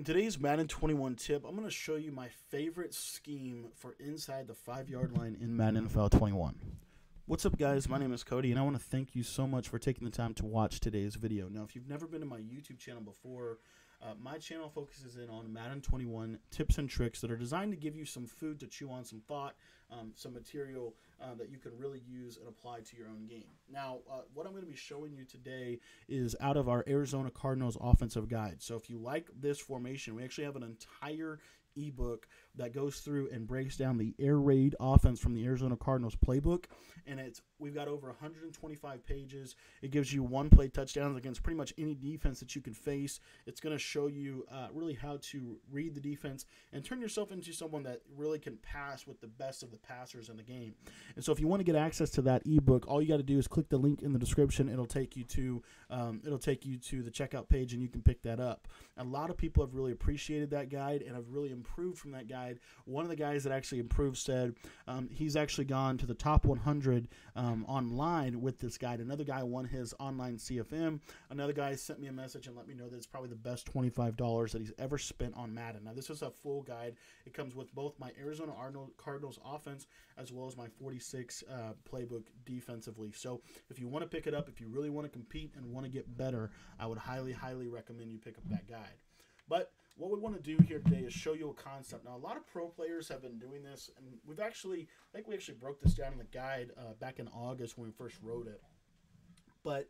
In today's Madden 21 tip, I'm going to show you my favorite scheme for inside the five yard line in Madden NFL 21. What's up, guys? My name is Cody, and I want to thank you so much for taking the time to watch today's video. Now, if you've never been to my YouTube channel before, uh, my channel focuses in on Madden 21 tips and tricks that are designed to give you some food to chew on, some thought, um, some material uh, that you can really use and apply to your own game. Now, uh, what I'm going to be showing you today is out of our Arizona Cardinals offensive guide. So if you like this formation, we actually have an entire ebook that goes through and breaks down the air raid offense from the Arizona Cardinals playbook. And it's we've got over 125 pages. It gives you one play touchdowns against pretty much any defense that you can face. It's going to show you uh, really how to read the defense and turn yourself into someone that really can pass with the best of the passers in the game. And so, if you want to get access to that ebook, all you got to do is click the link in the description. It'll take you to um, it'll take you to the checkout page, and you can pick that up. A lot of people have really appreciated that guide and have really improved from that guide. One of the guys that actually improved said um, he's actually gone to the top 100 um, online with this guide. Another guy won his online CFM. Another guy sent me a message and let me know that it's probably the best $25 that he's ever spent on Madden. Now, this is a full guide. It comes with both my Arizona Cardinals offense as well as my 46 uh, playbook defensively. So, if you want to pick it up, if you really want to compete and want to get better, I would highly, highly recommend you pick up that guide. But what we want to do here today is show you a concept. Now, a lot of pro players have been doing this, and we've actually, I think we actually broke this down in the guide uh, back in August when we first wrote it. But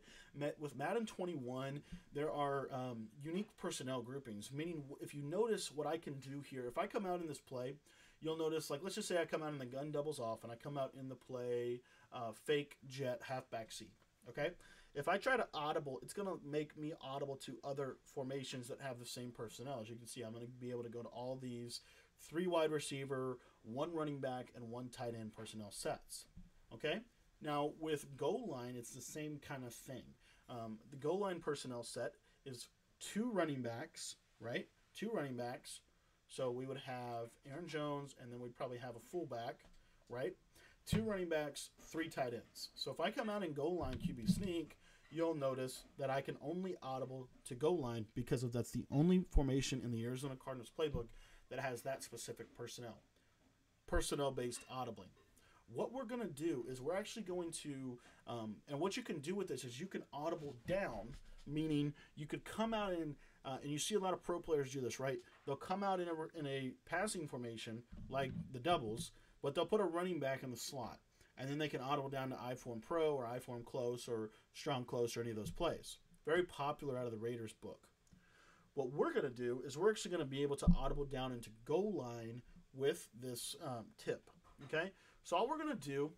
with Madden 21, there are um, unique personnel groupings, meaning if you notice what I can do here, if I come out in this play, you'll notice, like, let's just say I come out and the gun doubles off, and I come out in the play uh, fake jet halfback C, okay? If I try to audible, it's going to make me audible to other formations that have the same personnel. As you can see, I'm going to be able to go to all these three wide receiver, one running back, and one tight end personnel sets. Okay? Now, with goal line, it's the same kind of thing. Um, the goal line personnel set is two running backs, right? Two running backs. So we would have Aaron Jones, and then we'd probably have a fullback, right? Two running backs, three tight ends. So if I come out in goal line QB sneak, you'll notice that I can only audible to goal line because of that's the only formation in the Arizona Cardinals playbook that has that specific personnel. Personnel based audibling. What we're going to do is we're actually going to, um, and what you can do with this is you can audible down, meaning you could come out in, uh, and you see a lot of pro players do this, right? They'll come out in a, in a passing formation like the doubles, but they'll put a running back in the slot and then they can audible down to iForm Pro or iForm Close or Strong Close or any of those plays. Very popular out of the Raiders book. What we're going to do is we're actually going to be able to audible down into goal line with this um, tip. Okay, so all we're going to do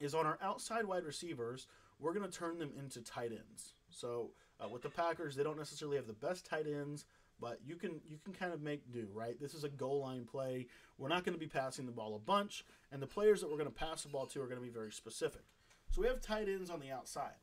is on our outside wide receivers, we're going to turn them into tight ends. So uh, with the Packers, they don't necessarily have the best tight ends, but you can you can kind of make do, right? This is a goal line play. We're not going to be passing the ball a bunch, and the players that we're going to pass the ball to are going to be very specific. So we have tight ends on the outside.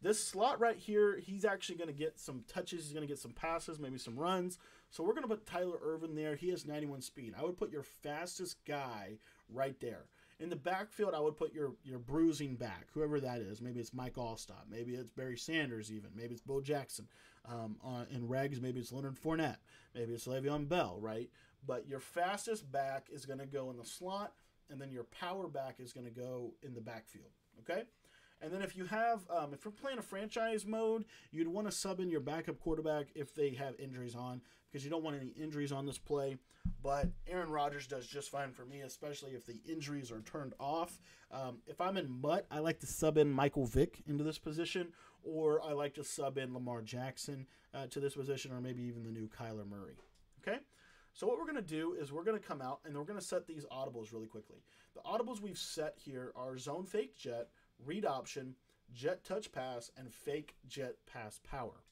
This slot right here, he's actually going to get some touches. He's going to get some passes, maybe some runs. So we're going to put Tyler Ervin there. He has 91 speed. I would put your fastest guy right there. In the backfield, I would put your your bruising back, whoever that is. Maybe it's Mike Alstott. Maybe it's Barry Sanders. Even maybe it's Bo Jackson. Um, on, in Regs, maybe it's Leonard Fournette. Maybe it's Le'Veon Bell. Right. But your fastest back is going to go in the slot, and then your power back is going to go in the backfield. Okay. And then if you have, um, if you're playing a franchise mode, you'd want to sub in your backup quarterback if they have injuries on, because you don't want any injuries on this play. But Aaron Rodgers does just fine for me, especially if the injuries are turned off. Um, if I'm in MUT, I like to sub in Michael Vick into this position, or I like to sub in Lamar Jackson uh, to this position, or maybe even the new Kyler Murray. Okay? So what we're going to do is we're going to come out and we're going to set these audibles really quickly. The audibles we've set here are zone fake jet, read option, jet touch pass, and fake jet pass power.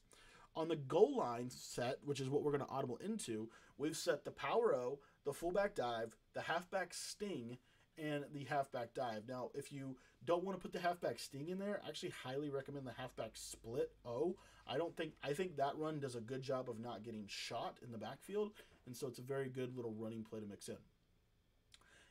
On the goal line set, which is what we're going to audible into, we've set the power O, the fullback dive, the halfback sting, and the halfback dive. Now, if you don't want to put the halfback sting in there, I actually highly recommend the halfback split O. I don't think I think that run does a good job of not getting shot in the backfield, and so it's a very good little running play to mix in.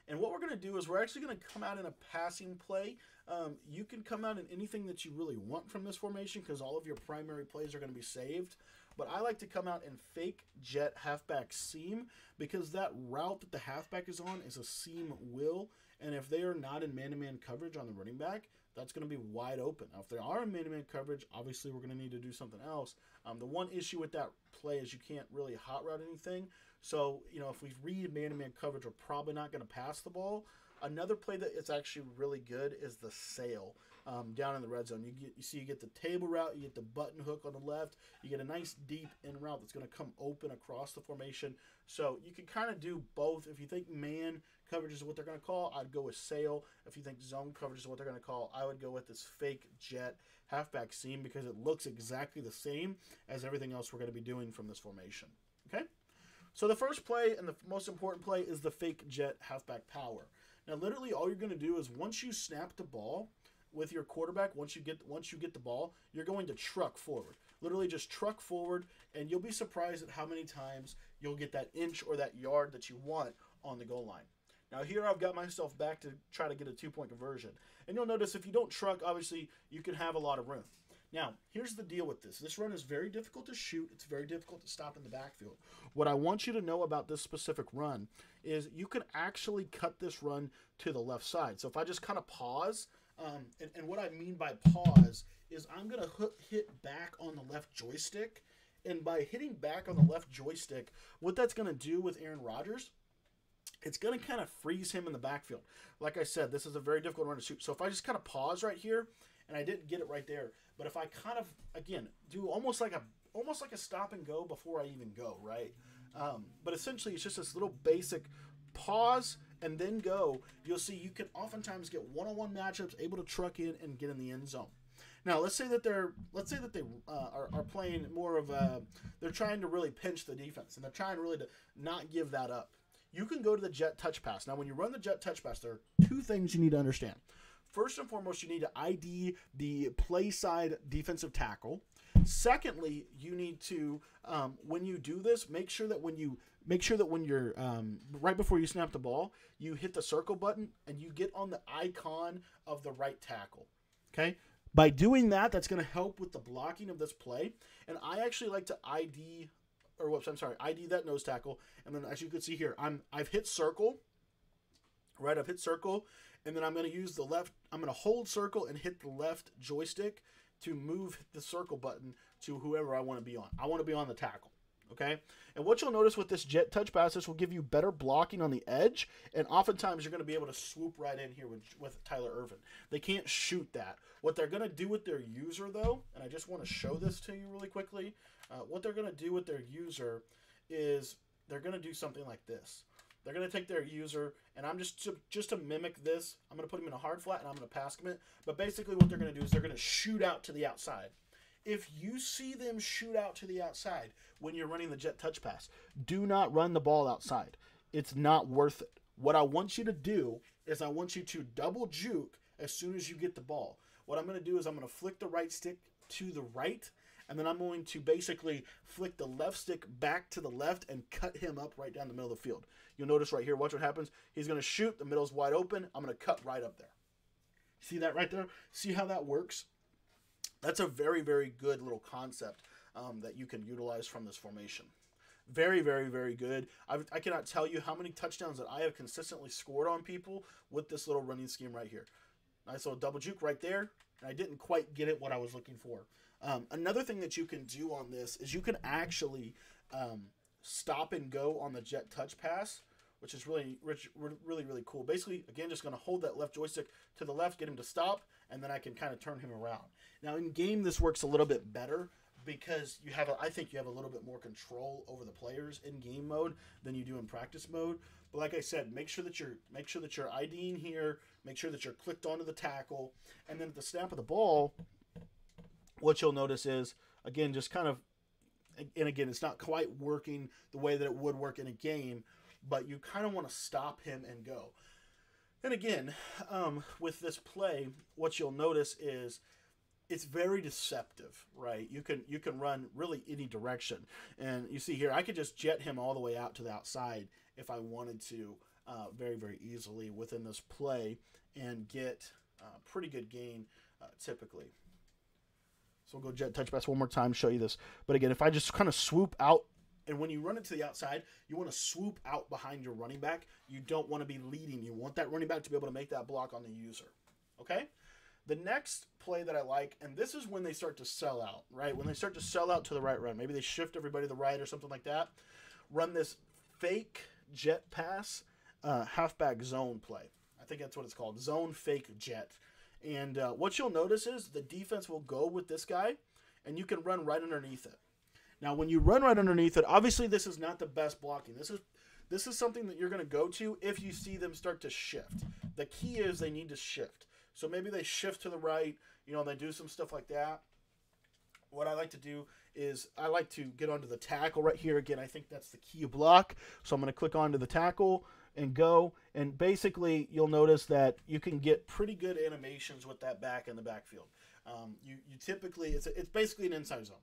And what we're going to do is we're actually going to come out in a passing play. Um, you can come out in anything that you really want from this formation because all of your primary plays are going to be saved. but I like to come out in fake jet halfback seam because that route that the halfback is on is a seam wheel, and if they are not in man-to-man coverage on the running back, that's going to be wide open. Now, if they are in man-to-man coverage, obviously we're going to need to do something else. Um, the one issue with that play is you can't really hot route anything. So, you know, if we read man-to-man coverage, we're probably not going to pass the ball. Another play that is actually really good is the sail um, down in the red zone. You get you see you get the table route, you get the button hook on the left, you get a nice deep in route that's going to come open across the formation. So you can kind of do both. If you think man coverage is what they're going to call, I'd go with sail. If you think zone coverage is what they're going to call, I would go with this fake jet halfback seam because it looks exactly the same as everything else we're going to be doing from this formation. Okay. So the first play and the most important play is the fake jet halfback power. Now, literally, all you're going to do is once you snap the ball, with your quarterback once you get once you get the ball, you're going to truck forward. Literally just truck forward and you'll be surprised at how many times you'll get that inch or that yard that you want on the goal line. Now here I've got myself back to try to get a two-point conversion. And you'll notice if you don't truck, obviously you can have a lot of room. Now, here's the deal with this. This run is very difficult to shoot. It's very difficult to stop in the backfield. What I want you to know about this specific run is you can actually cut this run to the left side. So if I just kind of pause um, and, and what I mean by pause is I'm going to hit back on the left joystick. And by hitting back on the left joystick, what that's going to do with Aaron Rodgers, it's going to kind of freeze him in the backfield. Like I said, this is a very difficult run to shoot. So if I just kind of pause right here, and I didn't get it right there, but if I kind of again do almost like a almost like a stop and go before I even go, right? Um, but essentially, it's just this little basic pause and then go, you'll see you can oftentimes get one-on-one matchups, able to truck in and get in the end zone. Now, let's say that they're let's say that they uh, are, are playing more of a they're trying to really pinch the defense and they're trying really to not give that up. You can go to the jet touch pass. Now, when you run the jet touch pass, there are two things you need to understand. First and foremost, you need to ID the play side defensive tackle. Secondly, you need to um, when you do this, make sure that when you make sure that when you're um, right before you snap the ball, you hit the circle button and you get on the icon of the right tackle. Okay. By doing that, that's going to help with the blocking of this play. And I actually like to ID, or whoops, I'm sorry, ID that nose tackle. And then as you can see here, I'm I've hit circle. Right, I've hit circle, and then I'm going to use the left. I'm going to hold circle and hit the left joystick to move the circle button to whoever I want to be on. I want to be on the tackle. Okay, and what you'll notice with this jet touch pass, this will give you better blocking on the edge, and oftentimes you're going to be able to swoop right in here with, with Tyler Ervin. They can't shoot that. What they're going to do with their user, though, and I just want to show this to you really quickly, uh, what they're going to do with their user is they're going to do something like this. They're going to take their user, and I'm just to, just to mimic this, I'm going to put him in a hard flat, and I'm going to pass him it. But basically what they're going to do is they're going to shoot out to the outside if you see them shoot out to the outside when you're running the jet touch pass, do not run the ball outside. It's not worth it. What I want you to do is I want you to double juke as soon as you get the ball. What I'm going to do is I'm going to flick the right stick to the right, and then I'm going to basically flick the left stick back to the left and cut him up right down the middle of the field. You'll notice right here, watch what happens. He's going to shoot, the middle's wide open. I'm going to cut right up there. See that right there? See how that works? That's a very, very good little concept um, that you can utilize from this formation. Very, very, very good. I've, I cannot tell you how many touchdowns that I have consistently scored on people with this little running scheme right here. Nice little double juke right there, and I didn't quite get it what I was looking for. Um, another thing that you can do on this is you can actually um, stop and go on the jet touch pass, which is really, rich, really, really cool. Basically, again, just going to hold that left joystick to the left, get him to stop, and then I can kind of turn him around. Now in game, this works a little bit better because you have, a, I think you have a little bit more control over the players in game mode than you do in practice mode. But like I said, make sure that you're make sure that you're IDing here, make sure that you're clicked onto the tackle, and then at the snap of the ball, what you'll notice is again just kind of, and again it's not quite working the way that it would work in a game, but you kind of want to stop him and go. And again, um, with this play, what you'll notice is it's very deceptive, right? You can you can run really any direction, and you see here I could just jet him all the way out to the outside if I wanted to, uh, very very easily within this play and get a pretty good gain uh, typically. So we'll go jet touch pass one more time, show you this. But again, if I just kind of swoop out, and when you run it to the outside, you want to swoop out behind your running back. You don't want to be leading. You want that running back to be able to make that block on the user. Okay? The next play that I like, and this is when they start to sell out, right? When they start to sell out to the right run. Maybe they shift everybody to the right or something like that. Run this fake jet pass, uh, halfback zone play. I think that's what it's called zone fake jet. And uh, what you'll notice is the defense will go with this guy, and you can run right underneath it. Now, when you run right underneath it, obviously this is not the best blocking. This is this is something that you're going to go to if you see them start to shift. The key is they need to shift. So maybe they shift to the right, you know, and they do some stuff like that. What I like to do is I like to get onto the tackle right here. Again, I think that's the key block. So I'm going to click onto the tackle and go. And basically, you'll notice that you can get pretty good animations with that back in the backfield. Um, you, you typically, it's, it's basically an inside zone.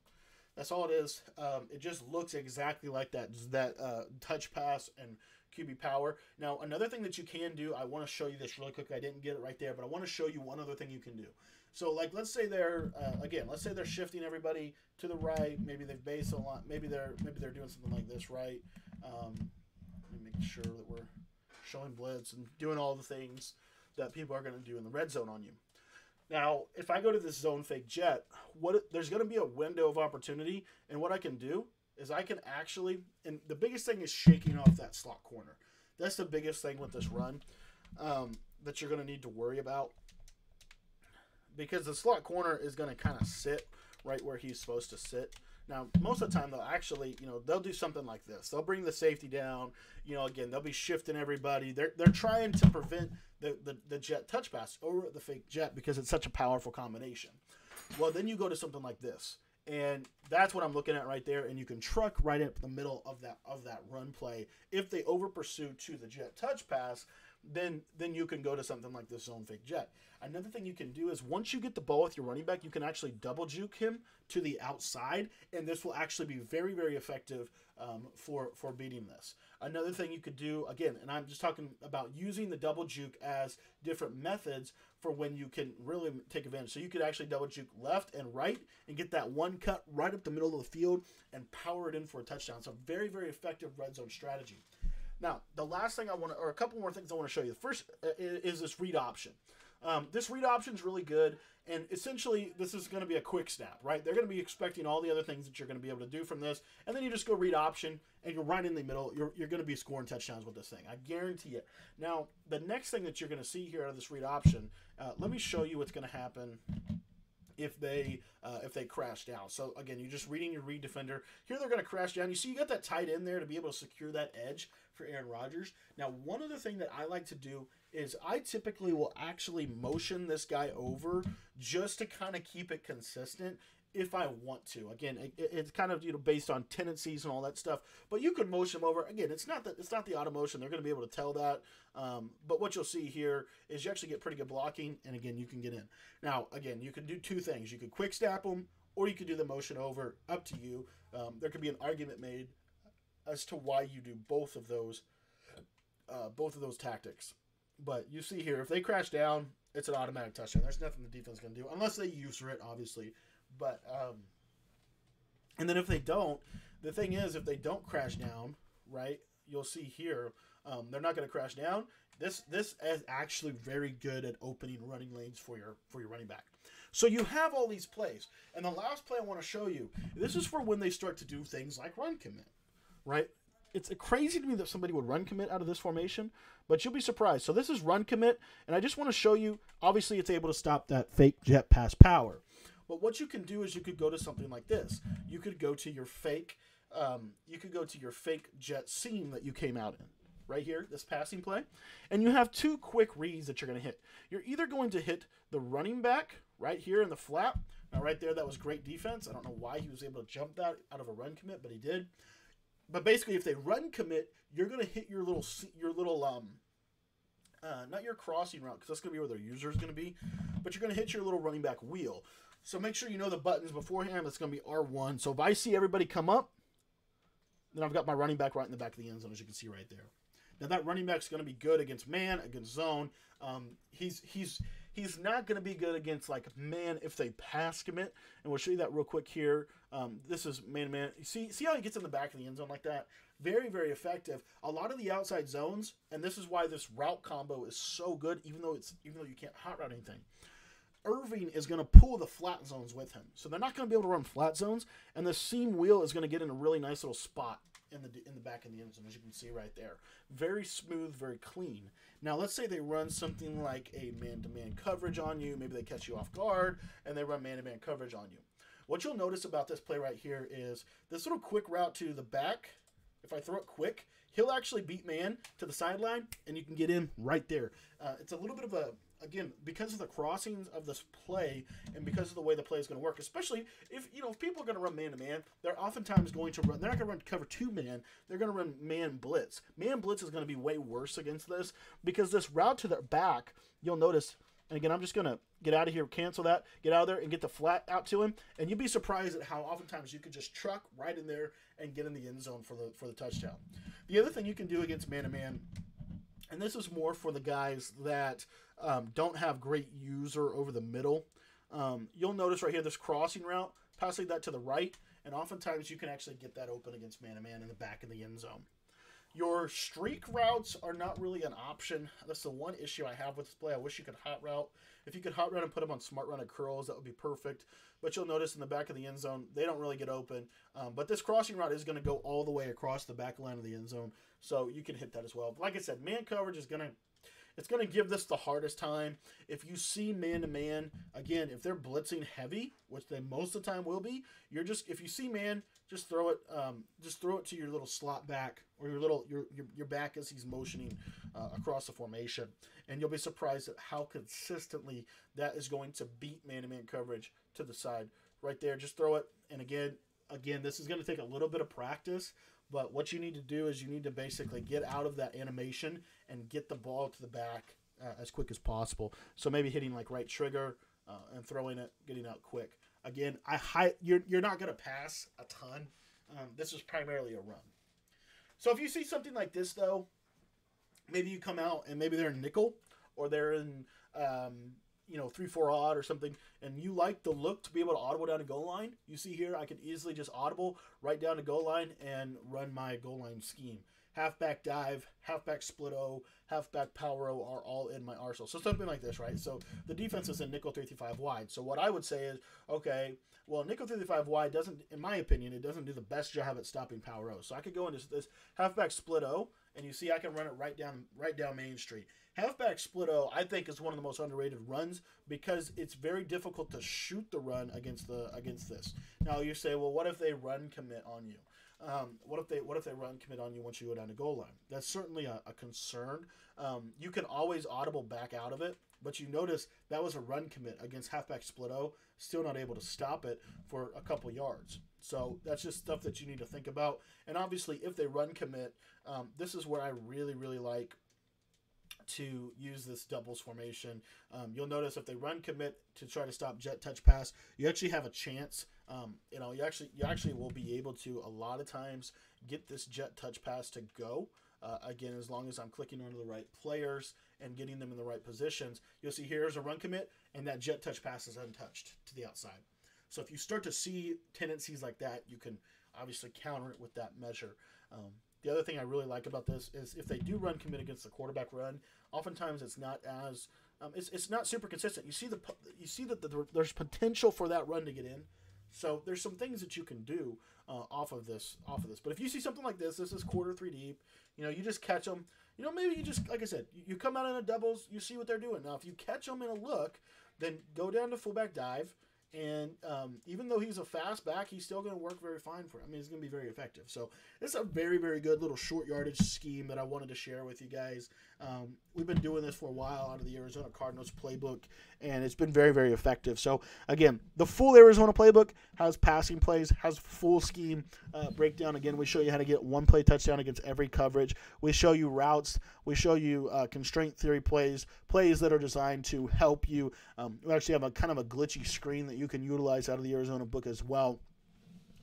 That's all it is. Um, it just looks exactly like that that uh, touch pass and QB power. Now, another thing that you can do, I want to show you this really quick. I didn't get it right there, but I want to show you one other thing you can do. So, like, let's say they're uh, again, let's say they're shifting everybody to the right. Maybe they've based a lot. Maybe they're maybe they're doing something like this, right? Um, make sure that we're showing blitz and doing all the things that people are going to do in the red zone on you. Now, if I go to this zone fake jet, what there's going to be a window of opportunity, and what I can do is I can actually, and the biggest thing is shaking off that slot corner. That's the biggest thing with this run um, that you're going to need to worry about because the slot corner is going to kind of sit right where he's supposed to sit. Now, most of the time, they'll actually, you know, they'll do something like this. They'll bring the safety down. You know, again, they'll be shifting everybody. They're, they're trying to prevent the, the, the jet touch pass over the fake jet because it's such a powerful combination. Well, then you go to something like this. And that's what I'm looking at right there. And you can truck right up the middle of that of that run play. If they over pursue to the jet touch pass, then then you can go to something like this zone fake jet. Another thing you can do is once you get the ball with your running back, you can actually double juke him to the outside, and this will actually be very very effective um, for for beating this. Another thing you could do again, and I'm just talking about using the double juke as different methods for when you can really take advantage. So you could actually double juke left and right and get that one cut right up the middle of the field and power it in for a touchdown. So very very effective red zone strategy. Now, the last thing I want to, or a couple more things I want to show you. The first uh, is this read option. Um, this read option is really good, and essentially this is going to be a quick snap, right? They're going to be expecting all the other things that you're going to be able to do from this, and then you just go read option, and you're right in the middle. You're, you're going to be scoring touchdowns with this thing. I guarantee it. Now, the next thing that you're going to see here out of this read option, uh, let me show you what's going to happen if they uh, if they crash down. So again, you're just reading your read defender. Here they're going to crash down. You see, you got that tight end there to be able to secure that edge for Aaron Rodgers. Now, one other thing that I like to do is I typically will actually motion this guy over just to kind of keep it consistent if I want to. Again, it, it's kind of you know based on tendencies and all that stuff. But you can motion them over. Again, it's not that it's not the auto motion. They're going to be able to tell that. Um, but what you'll see here is you actually get pretty good blocking, and again, you can get in. Now, again, you can do two things. You could quick snap them, or you could do the motion over. Up to you. Um, there could be an argument made as to why you do both of those, uh, both of those tactics. But you see here, if they crash down, it's an automatic touchdown. There's nothing the defense can do unless they use it, obviously. But um, and then if they don't, the thing is, if they don't crash down, right? You'll see here, um, they're not going to crash down. This this is actually very good at opening running lanes for your for your running back. So you have all these plays, and the last play I want to show you. This is for when they start to do things like run commit, right? It's crazy to me that somebody would run commit out of this formation, but you'll be surprised. So this is run commit, and I just want to show you. Obviously, it's able to stop that fake jet pass power. But what you can do is you could go to something like this. You could go to your fake, um, you could go to your fake jet seam that you came out in, right here, this passing play, and you have two quick reads that you're going to hit. You're either going to hit the running back right here in the flat. Now, right there, that was great defense. I don't know why he was able to jump that out of a run commit, but he did. But basically, if they run commit, you're going to hit your little your little um, uh, not your crossing route because that's going to be where their user is going to be, but you're going to hit your little running back wheel. So make sure you know the buttons beforehand. That's going to be R1. So if I see everybody come up, then I've got my running back right in the back of the end zone, as you can see right there. Now that running back is going to be good against man, against zone. Um, he's he's he's not going to be good against like man if they pass commit, and we'll show you that real quick here. Um, this is man man. See see how he gets in the back of the end zone like that. Very very effective. A lot of the outside zones, and this is why this route combo is so good, even though it's even though you can't hot route anything. Irving is going to pull the flat zones with him. So they're not going to be able to run flat zones, and the seam wheel is going to get in a really nice little spot in the in the back of the end zone, as you can see right there. Very smooth, very clean. Now, let's say they run something like a man-to-man coverage on you. Maybe they catch you off guard, and they run man-to-man coverage on you. What you'll notice about this play right here is this little quick route to the back. If I throw it quick, he'll actually beat man to the sideline, and you can get in right there. Uh, it's a little bit of a again, because of the crossings of this play and because of the way the play is going to work, especially if you know if people are going to run man to man, they're oftentimes going to run. They're not going to run cover two man. They're going to run man blitz. Man blitz is going to be way worse against this because this route to the back, you'll notice. And again, I'm just going to get out of here, cancel that, get out of there, and get the flat out to him. And you'd be surprised at how oftentimes you could just truck right in there and get in the end zone for the for the touchdown. The other thing you can do against man to man and this is more for the guys that um, don't have great user over the middle. Um, you'll notice right here this crossing route, passing that to the right, and oftentimes you can actually get that open against man-to-man in the back of the end zone. Your streak routes are not really an option. That's the one issue I have with this play. I wish you could hot route. If you could hot route and put them on smart run and curls, that would be perfect. But you'll notice in the back of the end zone, they don't really get open. Um, but this crossing route is going to go all the way across the back line of the end zone. So you can hit that as well. Like I said, man coverage is going to it's going to give this the hardest time. If you see man to man, again, if they're blitzing heavy, which they most of the time will be, you're just if you see man, just throw it, um, just throw it to your little slot back or your little your your, your back as he's motioning uh, across the formation, and you'll be surprised at how consistently that is going to beat man to man coverage to the side. Right there, just throw it, and again, again, this is going to take a little bit of practice, but what you need to do is you need to basically get out of that animation and get the ball to the back uh, as quick as possible. So maybe hitting like right trigger uh, and throwing it, getting out quick. Again, I hi- you're you're not gonna pass a ton. Um, this is primarily a run. So if you see something like this though, maybe you come out and maybe they're in nickel or they're in um, you know three four odd or something, and you like the look to be able to audible down a goal line, you see here I can easily just audible right down to goal line and run my goal line scheme. Halfback dive, halfback split O, halfback power O are all in my arsenal. So something like this, right? So the defense is in nickel 335 wide. So what I would say is, okay, well, nickel 335 wide doesn't, in my opinion, it doesn't do the best job at stopping power O. So I could go into this halfback split O, and you see I can run it right down right down Main Street. Halfback split O, I think, is one of the most underrated runs because it's very difficult to shoot the run against the against this. Now you say, well, what if they run commit on you? Um, what if they what if they run commit on you once you go down the goal line? That's certainly a, a concern. Um, you can always audible back out of it, but you notice that was a run commit against halfback split O, still not able to stop it for a couple yards. So that's just stuff that you need to think about. And obviously, if they run commit, um, this is where I really really like to use this doubles formation. Um, you'll notice if they run commit to try to stop jet touch pass, you actually have a chance. Um, you know, you actually you actually will be able to a lot of times get this jet touch pass to go. Uh, again, as long as I'm clicking onto the right players and getting them in the right positions, you'll see here's a run commit, and that jet touch pass is untouched to the outside. So if you start to see tendencies like that, you can obviously counter it with that measure. Um, the other thing I really like about this is if they do run commit against the quarterback run, oftentimes it's not as um, it's, it's not super consistent. You see the you see that the, there's potential for that run to get in. So there's some things that you can do uh, off of this off of this. But if you see something like this, this is quarter three deep. You know, you just catch them. You know, maybe you just like I said, you, you come out in a doubles. You see what they're doing. Now, if you catch them in a look, then go down to fullback dive and um, even though he's a fast back, he's still going to work very fine for him. I mean, he's going to be very effective. So it's a very, very good little short yardage scheme that I wanted to share with you guys. Um, we've been doing this for a while out of the Arizona Cardinals playbook, and it's been very, very effective. So again, the full Arizona playbook has passing plays, has full scheme uh, breakdown. Again, we show you how to get one play touchdown against every coverage. We show you routes. We show you uh, constraint theory plays, plays that are designed to help you. Um, we actually have a kind of a glitchy screen that you can utilize out of the Arizona book as well.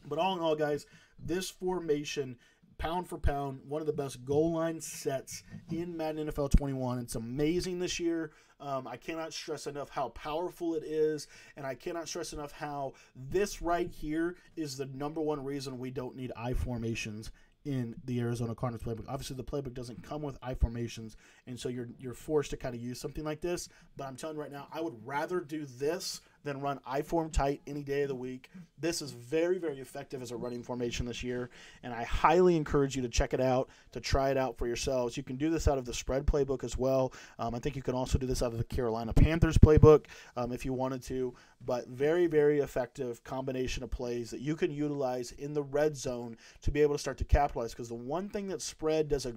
But all in all, guys, this formation pound for pound, one of the best goal line sets in Madden NFL 21. It's amazing this year. Um, I cannot stress enough how powerful it is, and I cannot stress enough how this right here is the number one reason we don't need I formations in the Arizona Cardinals playbook. Obviously, the playbook doesn't come with I formations, and so you're you're forced to kind of use something like this. But I'm telling you right now, I would rather do this than run I form tight any day of the week. This is very, very effective as a running formation this year, and I highly encourage you to check it out, to try it out for yourselves. You can do this out of the spread playbook as well. Um, I think you can also do this out of the Carolina Panthers playbook um, if you wanted to, but very, very effective combination of plays that you can utilize in the red zone to be able to start to capitalize. Because the one thing that spread does a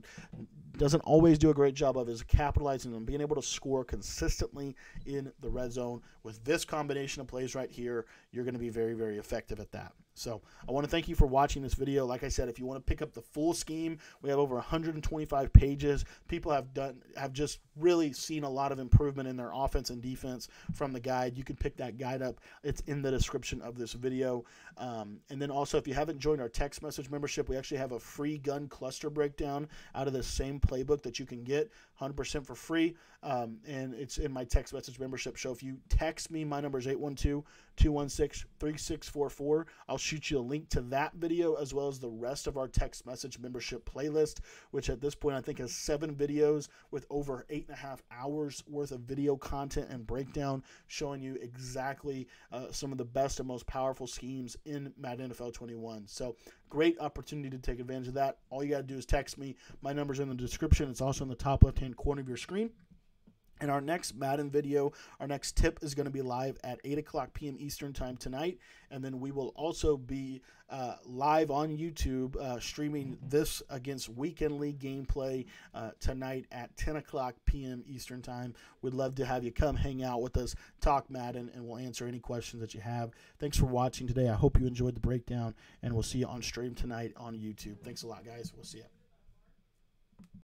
doesn't always do a great job of is capitalizing and being able to score consistently in the red zone. With this combination of plays right here, you're going to be very, very effective at that. So I want to thank you for watching this video. Like I said, if you want to pick up the full scheme, we have over 125 pages. People have done have just really seen a lot of improvement in their offense and defense from the guide. You can pick that guide up. It's in the description of this video. Um, and then also, if you haven't joined our text message membership, we actually have a free gun cluster breakdown out of the same playbook that you can get 100% for free. Um, and it's in my text message membership. So if you text me, my number is 812 216 3644. I'll shoot you a link to that video as well as the rest of our text message membership playlist, which at this point I think has seven videos with over eight and a half hours worth of video content and breakdown showing you exactly uh, some of the best and most powerful schemes in Madden NFL 21. So great opportunity to take advantage of that. All you got to do is text me. My number's in the description. It's also in the top left hand corner of your screen. And our next Madden video, our next tip is going to be live at 8 o'clock p.m. Eastern Time tonight. And then we will also be uh, live on YouTube uh, streaming this against Weekend League gameplay uh, tonight at 10 o'clock p.m. Eastern Time. We'd love to have you come hang out with us, talk Madden, and we'll answer any questions that you have. Thanks for watching today. I hope you enjoyed the breakdown, and we'll see you on stream tonight on YouTube. Thanks a lot, guys. We'll see you.